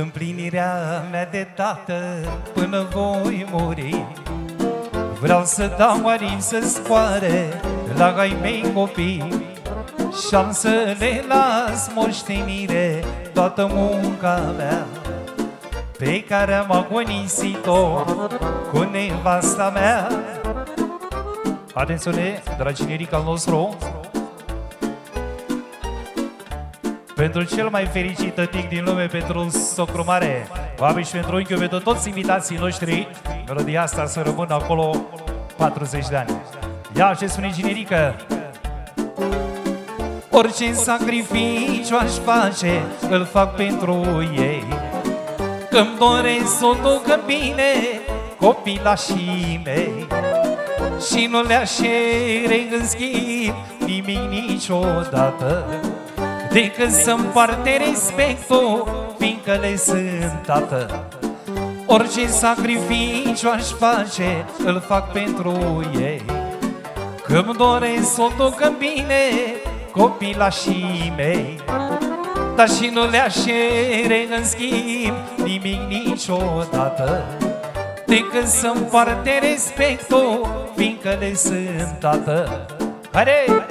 Împlinirea mea de tată până voi muri. Vreau să dau marin să scoare la ai mei copii. Și am să le las moștenire toată munca mea Pe care am agonisit-o cu nevasta mea. Atențiune, dragi neric al nostru Pentru cel mai fericit tătic din lume, pentru socru mare. Oameni și pentru unchiul, pentru toți invitații noștri Melodia asta să rămână acolo 40 de ani. Ia ce spune generică Orice sacrificiu aș face, îl fac pentru ei. Îmi doresc să o ducă bine copilașii mei. Și nu le-aș în schimb nimic niciodată Decât să împarte respectul, fiindcă le sunt tată. Orice sacrificiu aș face, îl fac pentru ei. Că-mi doresc să o ducă bine copilașii mei. Dar și nu le-aș cere în schimb nimic niciodată. Decât să împarte respectul, fiindcă le sunt tată. Haide!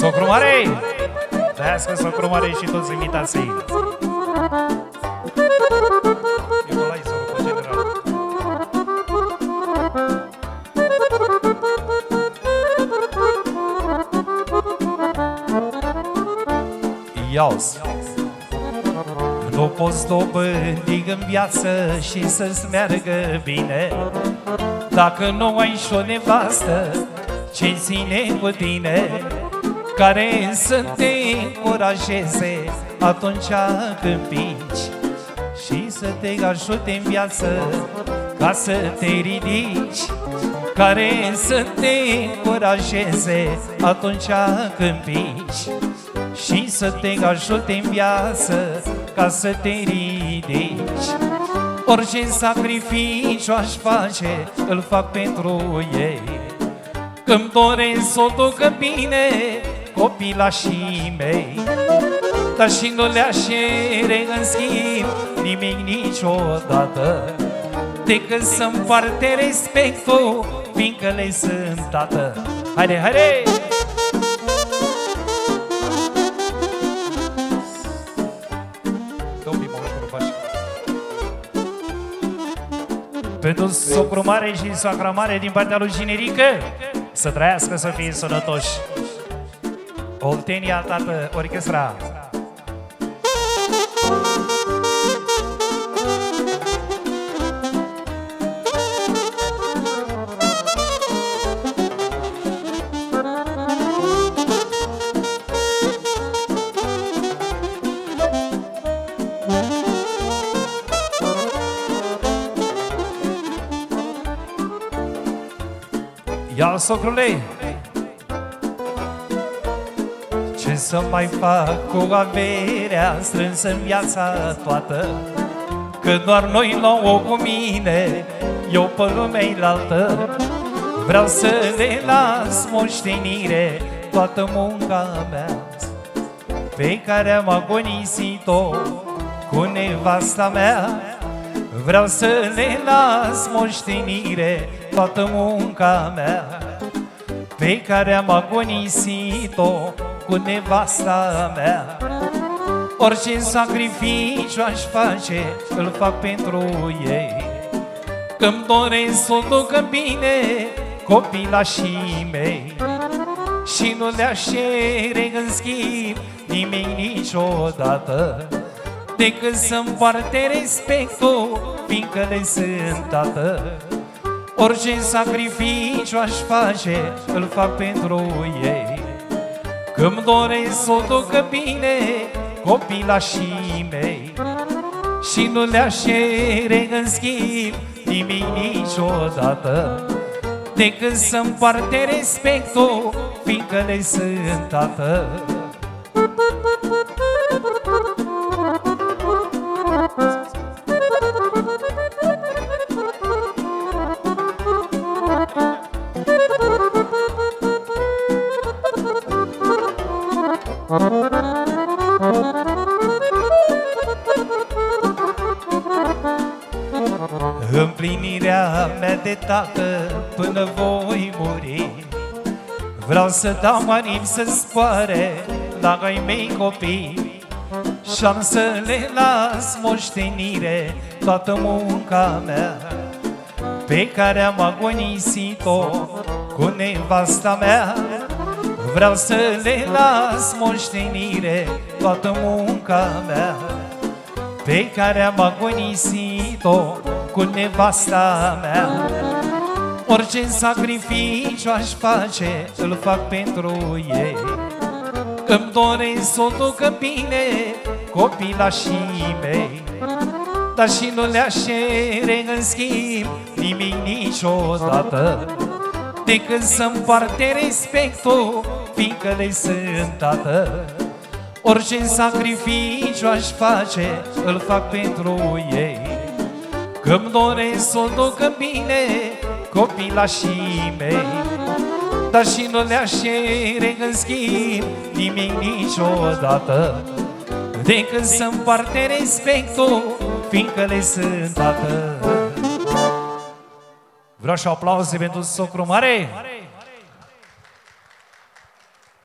Socru mare! Trăiască socru mare și toți invitații! Iaus Nu poți dobândi în viață și să-ți meargă bine Dacă nu ai și o nevastă ce ține cu tine care să te încurajeze atunci când pici și să te ajute în viață ca să te ridici care să te încurajeze atunci când pici și să te ajute în viață ca să te ridici. Orice sacrificiu aș face, îl fac pentru ei. Când doresc să o ducă bine copilașii mei. Dar și nu le-aș cere în schimb nimic niciodată. Decât să împarte respectul, fiindcă le sunt tată. Haide, haide! Pentru socru mare și soacra mare din partea lui Ginerică Să trăiască, să fie sănătoși Oltenia, tată, orchestra. Ia socrule. Ce să mai fac cu averea strânsă în viața toată. Că doar noi luăm-o cu mine Eu pe lumea altă Vreau să le las moștenire Toată munca mea. Pe care am agonisit-o Cu nevasta mea Vreau să le las moștenire toată munca mea. Pe care am agonisit-o cu nevasta mea. Orice sacrificiu aș face, îl fac pentru ei. Că-mi doresc să o ducă bine copilașii mei. Și nu le-aș cere în schimb nimic niciodată Decât să împarte respectul, fiindcă le sunt tată Orice sacrificiu aș face, îl fac pentru ei Că-mi doresc să o ducă bine copilașii mei. Și nu le-aș cere în schimb nimic niciodată. Decât să împarte respectul, fiindcă le sunt tată de tată până voi muri. Vreau să dau marim să zboare la ai mei copii. Și am să le las moștenire toată munca mea Pe care am agonisit-o cu nevasta mea. Vreau să le las moștenire toată munca mea Pe care am agonisit-o cu nevasta mea. Orice sacrificiu aș face, îl fac pentru ei. Îmi doresc să o ducă bine copilașii mei. Dar și nu le-aș cere în schimb nimic niciodată. Decât să împarte respectul, fiindcă le sunt tată Orice sacrificiu aș face, îl fac pentru ei Că-mi doresc să o ducă bine copilașii mei. Dar și nu le-aș cere în schimb nimic niciodată. Decât să împarte respectul, fiindcă le sunt tată Vreau și aplauze pentru socru mare